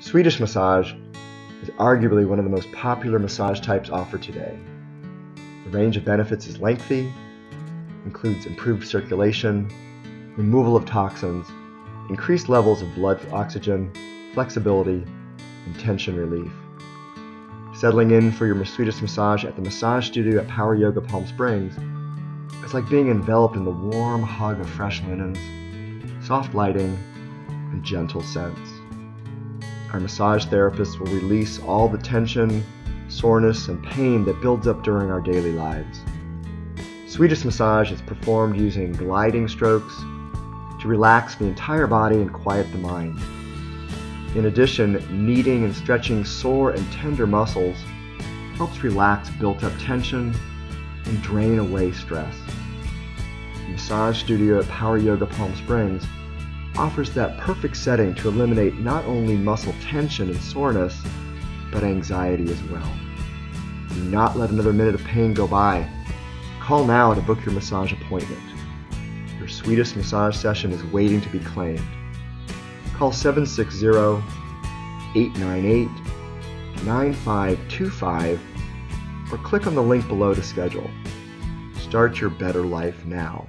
Swedish massage is arguably one of the most popular massage types offered today. The range of benefits is lengthy, includes improved circulation, removal of toxins, increased levels of blood oxygen, flexibility, and tension relief. Settling in for your Swedish massage at the massage studio at Power Yoga Palm Springs it's like being enveloped in the warm hug of fresh linens, soft lighting, and gentle scents. Our massage therapists will release all the tension, soreness, and pain that builds up during our daily lives. Swedish massage is performed using gliding strokes to relax the entire body and quiet the mind. In addition, kneading and stretching sore and tender muscles helps relax built up tension and drain away stress. The massage studio at Power Yoga Palm Springs offers that perfect setting to eliminate not only muscle tension and soreness, but anxiety as well. Do not let another minute of pain go by. Call now to book your massage appointment. Your Swedish massage session is waiting to be claimed. Call 760 898 9525 or click on the link below to schedule. Start your better life now.